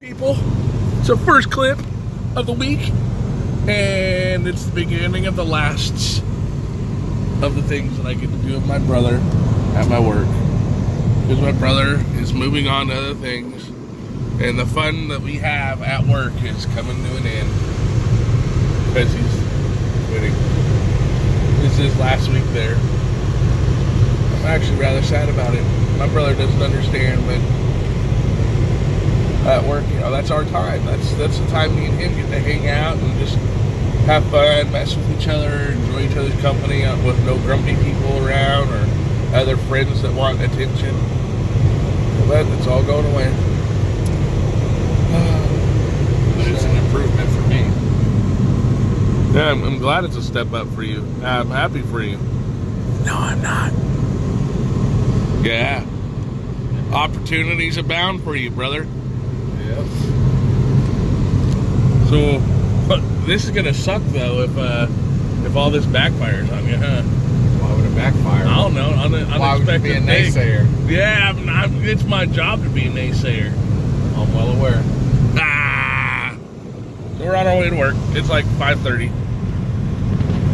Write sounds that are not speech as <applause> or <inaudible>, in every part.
people. It's the first clip of the week, and it's the beginning of the last of the things that I get to do with my brother at my work. Because my brother is moving on to other things, and the fun that we have at work is coming to an end because he's quitting. This is last week there. I'm actually rather sad about it. My brother doesn't understand, but at work, you know, that's our time. That's that's the time me and him get to hang out and just have fun, mess with each other, enjoy each other's company uh, with no grumpy people around or other friends that want attention. But it's all going away. <sighs> But it's an improvement for me. Yeah, I'm, I'm glad it's a step up for you. I'm happy for you. No, I'm not. Yeah. Opportunities abound for you, brother. Yep. So, this is gonna suck though if uh, if all this backfires on you, huh? Why would it backfire? I don't know. Un- Why would you be a thing. naysayer? Yeah, I'm, I'm, it's my job to be a naysayer. I'm well aware. Ah! So we're on our way to work. It's like 5:30.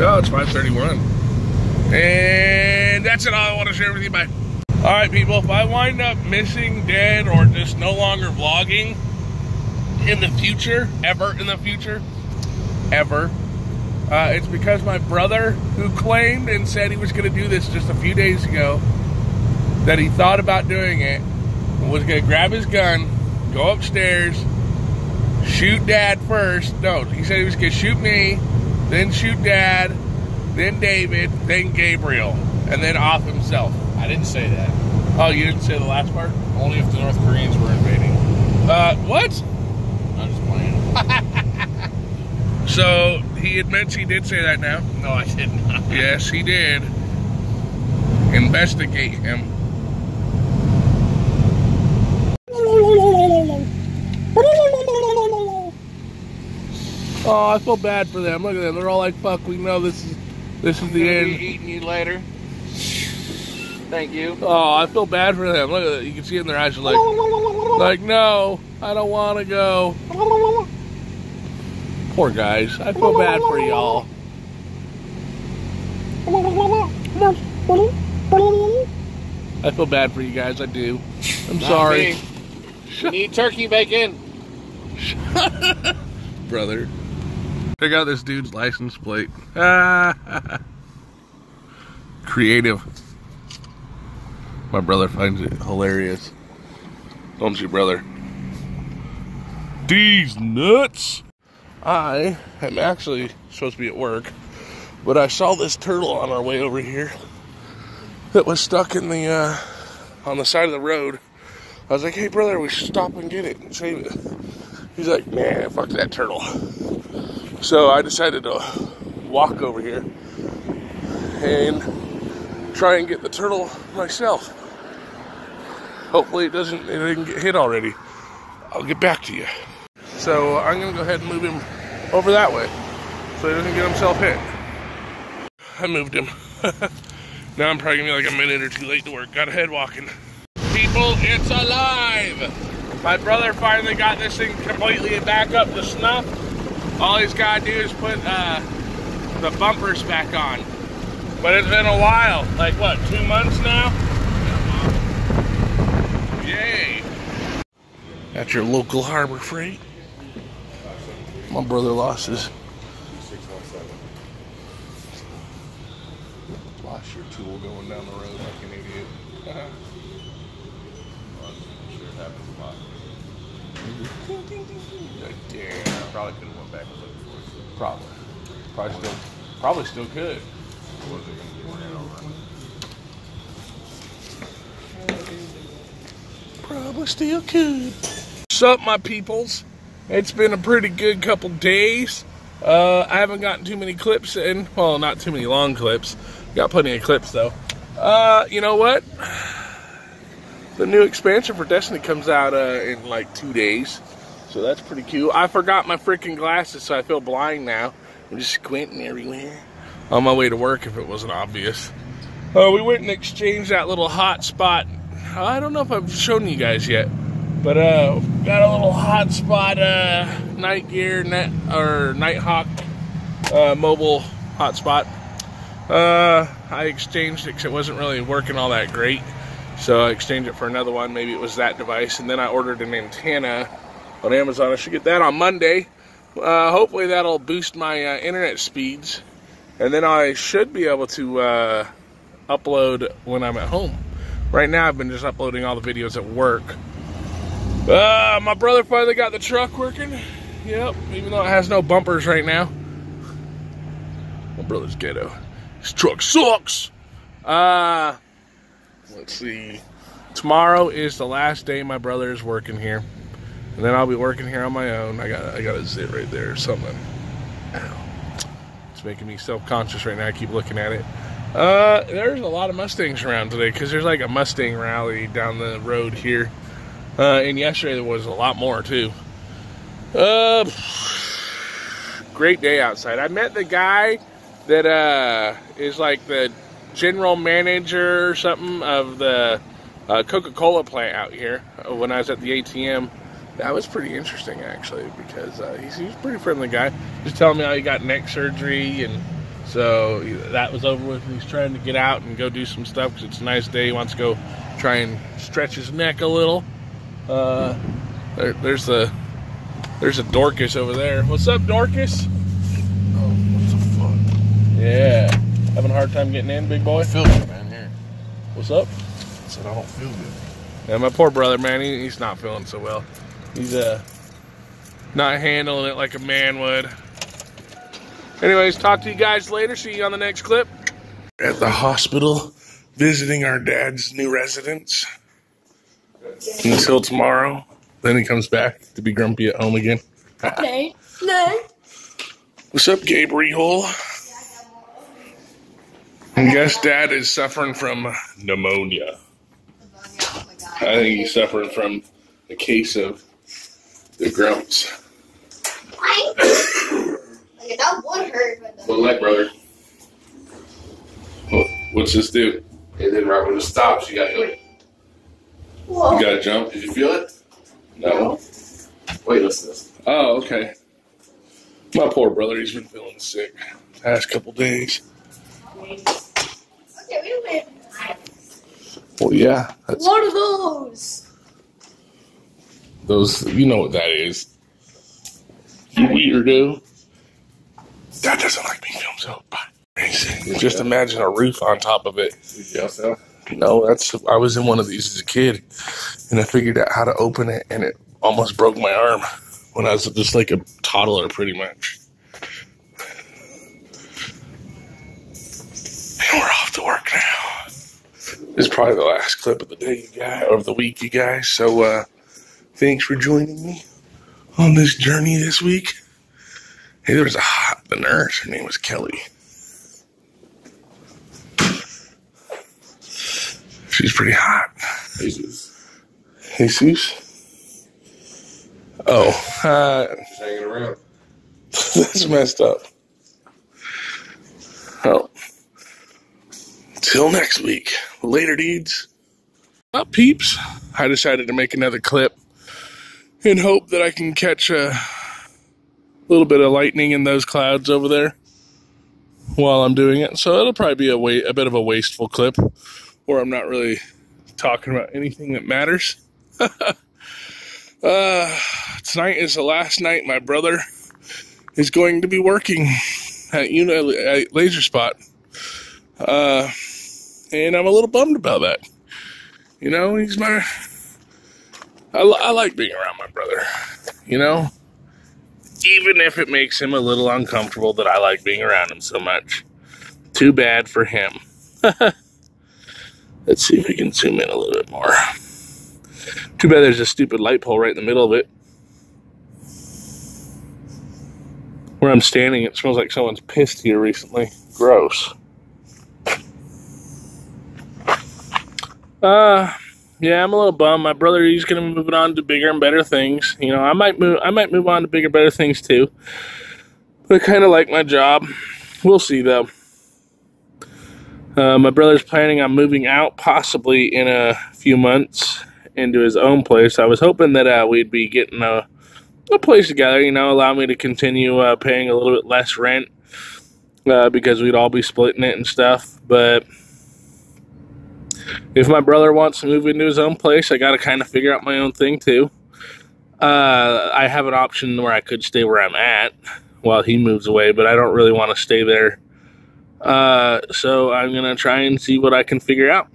Oh, it's 5:31. And that's it. All I want to share with you. Bye. All right, people. If I wind up missing, dead, or just no longer vlogging in the future, ever in the future, ever, uh, it's because my brother, who claimed and said he was going to do this just a few days ago, that he thought about doing it, was going to grab his gun, go upstairs, shoot dad first. No, he said he was going to shoot me, then shoot dad, then David, then Gabriel, and then off himself. I didn't say that. Oh, you didn't say the last part? Only if the North Koreans were invading. Uh, what? I'm just playing. <laughs> So he admits he did say that now. no, I did not. <laughs> Yes, he did. Investigate him. Oh, I feel bad for them. Look at them. They're all like, "Fuck, we know this is this is the end." eating you later. Thank you. Oh, I feel bad for them. Look at that. You can see it in their eyes, like, like, no, I don't want to go. Poor guys. I feel bad for y'all. I feel bad for you guys. I do. I'm Not sorry. We need turkey bacon. <laughs> brother. Check out this dude's license plate. <laughs> Creative. My brother finds it hilarious. Don't you, brother? These nuts. I am actually supposed to be at work, but I saw this turtle on our way over here that was stuck in the uh, on the side of the road. I was like, "Hey, brother, we should stop and get it and save it." He's like, "Man, fuck that turtle." So I decided to walk over here and try and get the turtle myself. Hopefully, it doesn't it didn't get hit already. I'll get back to you. So I'm gonna go ahead and move him over that way so he doesn't get himself hit. I moved him. <laughs> now I'm probably gonna be like a minute or two late to work. Got ahead walking. People, it's alive! My brother finally got this thing completely back up to snuff. All he's gotta do is put uh, the bumpers back on. But it's been a while. Like what, two months now? At your local Harbor Freight. My brother lost his. Lost your tool going down the road like an idiot. Sure happens a lot. Damn. Probably could have went back and looked for it. Probably. Probably still. Probably still could. Or was it going to get ran over? Probably still could. What's up, my peoples? It's been a pretty good couple days. Uh, I haven't gotten too many clips in. Well, not too many long clips. Got plenty of clips, though. Uh, you know what? The new expansion for Destiny comes out uh, in like two days. So that's pretty cool. I forgot my freaking glasses, so I feel blind now. I'm just squinting everywhere. On my way to work, if it wasn't obvious. Uh, we went and exchanged that little hot spot. I don't know if I've shown you guys yet. But uh, got a little hotspot uh, night gear net or Nighthawk uh, mobile hotspot. Uh, I exchanged it because it wasn't really working all that great. So I exchanged it for another one. Maybe it was that device. And then I ordered an antenna on Amazon. I should get that on Monday. Uh, hopefully that'll boost my uh, internet speeds. And then I should be able to uh, upload when I'm at home. Right now I've been just uploading all the videos at work. Uh, my brother finally got the truck working. Yep, even though it has no bumpers right now. My brother's ghetto. His truck sucks. Uh, let's see. Tomorrow is the last day my brother is working here. And then I'll be working here on my own. I got I got a zit right there or something. Ow. It's making me self-conscious right now. I keep looking at it. Uh, there's a lot of Mustangs around today because there's like a Mustang rally down the road here. Uh, and yesterday there was a lot more too. Uh, great day outside. I met the guy that uh, is like the general manager or something of the uh, Coca-Cola plant out here when I was at the ATM. That was pretty interesting actually because uh, he's, he's a pretty friendly guy. Just telling me how he got neck surgery and so that was over with. He's trying to get out and go do some stuff because it's a nice day. He wants to go try and stretch his neck a little. Uh, there, there's the there's a Dorcas over there. What's up, Dorcas? Oh, what the fuck? Yeah, having a hard time getting in, big boy. I feel good, man. Here. What's up? I said I don't feel good. Yeah, my poor brother, man, he, he's not feeling so well. He's uh not handling it like a man would. Anyways, talk to you guys later. See you on the next clip. At the hospital, visiting our dad's new residence until tomorrow. Then he comes back to be grumpy at home again. No, no. What's up, Gabriel? I guess dad is suffering from pneumonia. I think he's suffering from a case of the grumps. like that would hurt. But What leg, brother? What's this do? And then right when it stops, you got like, Whoa. You gotta jump? did you feel it? No. Wait, listen to this. Oh, okay. My poor brother, he's been feeling sick the past couple days. Okay, wait a minute. Well, yeah, that's What are those? those. You know what that is. You weirdo. That doesn't like being filmed so crazy. Just imagine a roof on top of it. Did No, that's I was in one of these as a kid, and I figured out how to open it, and it almost broke my arm when I was just like a toddler, pretty much. And we're off to work now. This is probably the last clip of the day, you guys, or of the week, you guys. So, uh, thanks for joining me on this journey this week. Hey, there was a hot the nurse. Her name was Kelly. She's pretty hot. Jesus. Jesus. Oh, uh, Just hanging around. <laughs> that's messed up. Oh. Till next week. Later, dudes. Up, peeps. I decided to make another clip in hope that I can catch a little bit of lightning in those clouds over there while I'm doing it. So it'll probably be a, wa- a bit of a wasteful clip where I'm not really talking about anything that matters. <laughs> uh, tonight is the last night my brother is going to be working at Uni at Laser Spot. Uh, and I'm a little bummed about that. You know, he's my. I, I like being around my brother. You know, even if it makes him a little uncomfortable that I like being around him so much. Too bad for him. <laughs> Let's see if we can zoom in a little bit more. Too bad there's a stupid light pole right in the middle of it. Where I'm standing, it smells like someone's pissed here recently. Gross. Uh, yeah, I'm a little bummed. My brother, he's gonna moving on to bigger and better things. You know, I might move. I might move on to bigger, better things too. But I kind of like my job. We'll see though. Uh, my brother's planning on moving out possibly in a few months, into his own place. I was hoping that uh, we'd be getting a, a place together, you know, allow me to continue uh, paying a little bit less rent uh, because we'd all be splitting it and stuff. But if my brother wants to move into his own place, I got to kind of figure out my own thing too. Uh, I have an option where I could stay where I'm at while he moves away, but I don't really want to stay there. Uh, so I'm going to try and see what I can figure out.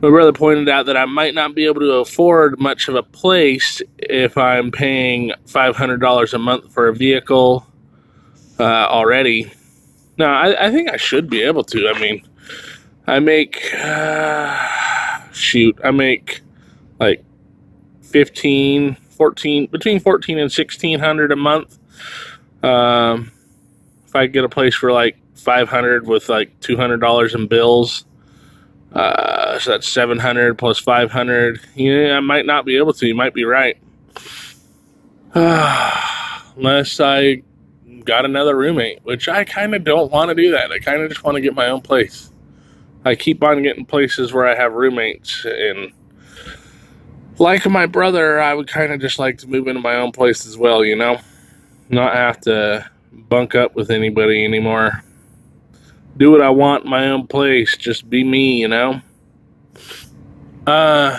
My brother pointed out that I might not be able to afford much of a place if I'm paying $500 a month for a vehicle uh, already. No, I, I, think I should be able to. I mean, I make, uh, shoot, I make like 15, 14, between 14 and 1600 a month. Um, if I get a place for like 500 with like $200 in bills, uh, so that's 700 plus 500. Yeah, I might not be able to. You might be right. <sighs> Unless I got another roommate, which I kind of don't want to do that. I kind of just want to get my own place. I keep on getting places where I have roommates, and like my brother, I would kind of just like to move into my own place as well, you know? Not have to bunk up with anybody anymore do what I want in my own place, just be me, you know? Uh,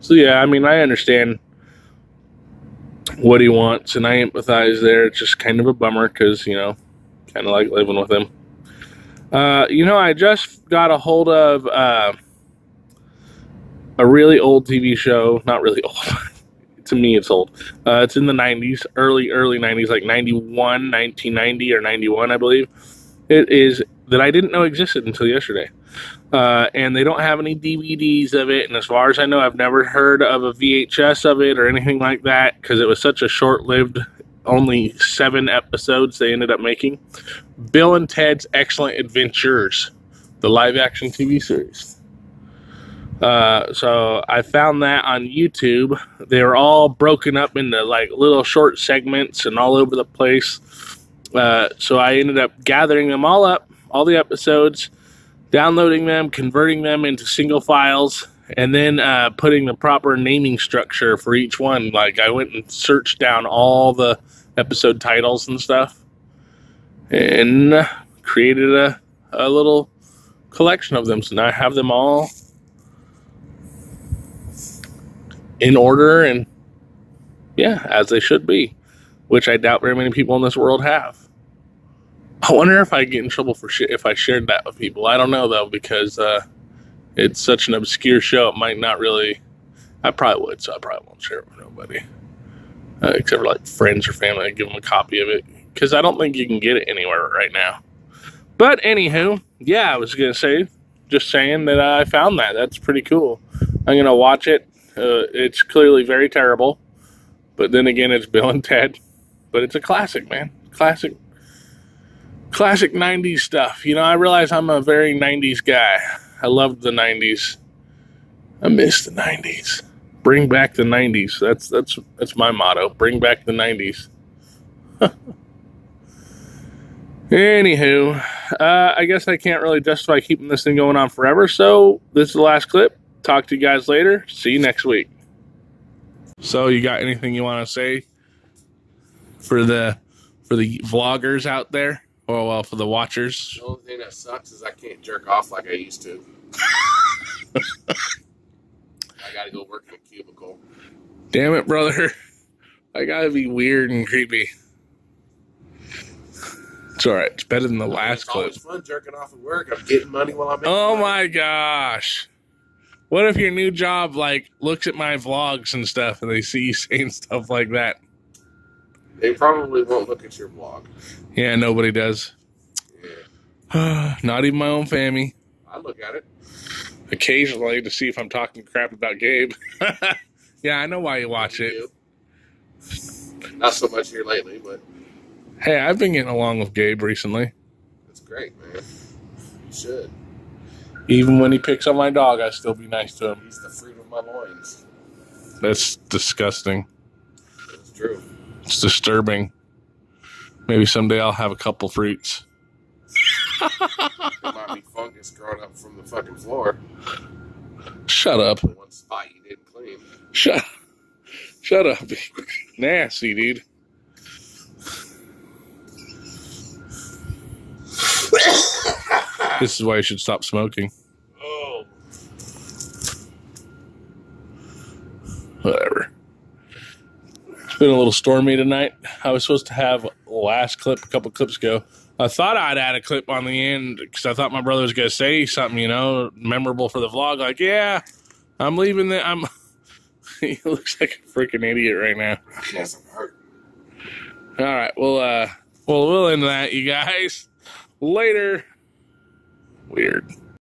so yeah, I mean, I understand what he wants and I empathize there. It's just kind of a bummer because, you know, kind of like living with him. Uh, you know, I just got a hold of uh, a really old TV show. Not really old. <laughs> to me, it's old. Uh, it's in the 90s, early, early 90s, like 91, 1990 or 91, I believe it is that I didn't know existed until yesterday. Uh, and they don't have any DVDs of it. And as far as I know, I've never heard of a VHS of it or anything like that because it was such a short lived, only seven episodes they ended up making. Bill and Ted's Excellent Adventures, the live action TV series. Uh, so I found that on YouTube. They were all broken up into like little short segments and all over the place. Uh, so I ended up gathering them all up, all the episodes, downloading them, converting them into single files, and then uh, putting the proper naming structure for each one. Like I went and searched down all the episode titles and stuff, and created a, a little collection of them. So now I have them all in order and yeah, as they should be which I doubt very many people in this world have. I wonder if I get in trouble for if I shared that with people. I don't know though because uh, it's such an obscure show. It might not really. I probably would, so I probably won't share it with nobody, uh, except for like friends or family. I give them a copy of it because I don't think you can get it anywhere right now. But anywho, yeah, I was gonna say, just saying that I found that. That's pretty cool. I'm gonna watch it. Uh, it's clearly very terrible, but then again, it's Bill and Ted but it's a classic, man. Classic, classic 90s stuff. You know, I realize I'm a very 90s guy. I loved the 90s. I miss the 90s. Bring back the 90s. That's that's that's my motto. Bring back the 90s. <laughs> Anywho, uh, I guess I can't really justify keeping this thing going on forever. So this is the last clip. Talk to you guys later. See you next week. So you got anything you want to say for the for the vloggers out there, or well, for the watchers. The only thing that sucks is I can't jerk off like I used to. <laughs> I gotta go work in a cubicle. Damn it, brother! I gotta be weird and creepy. It's all right. It's better than the last it's clip. always fun jerking off at work. I'm getting money while I'm. Oh my gosh! What if your new job like looks at my vlogs and stuff, and they see you <laughs> saying stuff like that? They probably won't look at your blog. Yeah, nobody does. Yeah, <sighs> Not even my own family. I look at it. Occasionally to see if I'm talking crap about Gabe. <laughs> yeah, I know why you watch it. You. Not so much here lately, but Hey, I've been getting along with Gabe recently. That's great, man. You should. Even when he picks on my dog, I still be nice to him. He's the fruit of my loins. That's disgusting. It's true. It's disturbing. Maybe someday I'll have a couple fruits. There might be fungus growing up from the fucking floor. Shut up. One spot you didn't clean. Shut Shut up. Nasty, dude. This is why you should stop smoking. Oh. Whatever. It's been a little stormy tonight. I was supposed to have last clip a couple clips ago. I thought I'd add a clip on the end because I thought my brother was going to say something, you know, memorable for the vlog. Like, yeah, I'm leaving the. I'm. <laughs> he looks like a freaking idiot right now. Hurt. All right, well, uh, well, we'll end that, you guys. Later. Weird.